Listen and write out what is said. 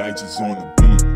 Dices on the beat.